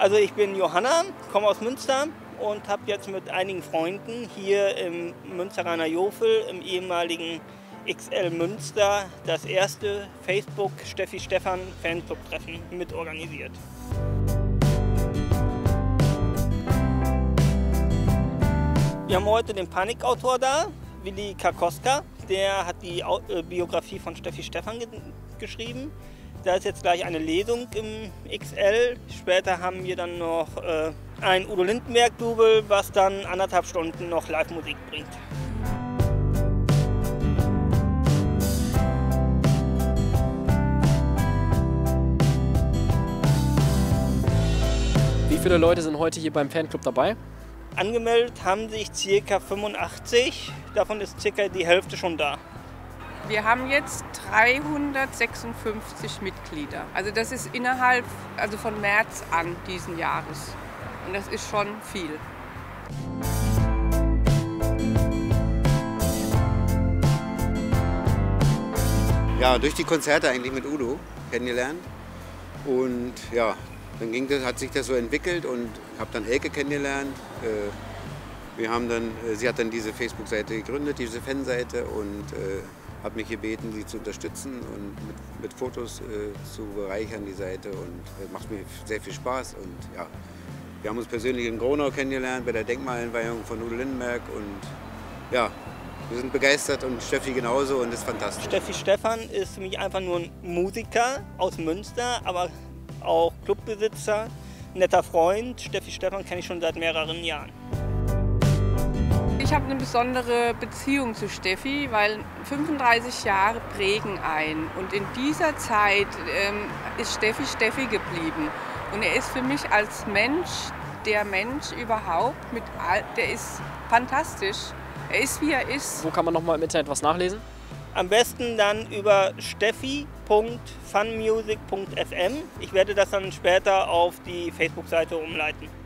Also ich bin Johanna, komme aus Münster und habe jetzt mit einigen Freunden hier im Münsteraner Jofel, im ehemaligen XL Münster, das erste Facebook Steffi Stefan Fanclub Treffen mitorganisiert. Wir haben heute den Panikautor da, Willi Karkoska. Der hat die äh, Biografie von Steffi Stefan ge geschrieben. Da ist jetzt gleich eine Lesung im XL. Später haben wir dann noch äh, ein Udo Lindenberg-Double, was dann anderthalb Stunden noch Live-Musik bringt. Wie viele Leute sind heute hier beim Fanclub dabei? Angemeldet haben sich ca. 85, davon ist ca. die Hälfte schon da. Wir haben jetzt 356 Mitglieder. Also das ist innerhalb, also von März an diesen Jahres. Und das ist schon viel. Ja, durch die Konzerte eigentlich mit Udo kennengelernt. Und ja, dann ging das, hat sich das so entwickelt und habe dann Elke kennengelernt. Äh, wir haben dann, äh, sie hat dann diese Facebook-Seite gegründet, diese Fanseite und äh, hat mich gebeten, sie zu unterstützen und mit, mit Fotos äh, zu bereichern, die Seite. Und äh, macht mir sehr viel Spaß. Und ja, wir haben uns persönlich in Gronau kennengelernt bei der Denkmalentweihung von Udo Lindenberg. Und ja, wir sind begeistert und Steffi genauso und ist fantastisch. Steffi Stefan ist für mich einfach nur ein Musiker aus Münster, aber auch Clubbesitzer, netter Freund. Steffi Stefan kenne ich schon seit mehreren Jahren. Ich habe eine besondere Beziehung zu Steffi, weil 35 Jahre prägen ein. Und in dieser Zeit ähm, ist Steffi Steffi geblieben. Und er ist für mich als Mensch, der Mensch überhaupt, mit all, der ist fantastisch. Er ist wie er ist. Wo kann man nochmal im Internet was nachlesen? Am besten dann über steffi.funmusic.fm. Ich werde das dann später auf die Facebook-Seite umleiten.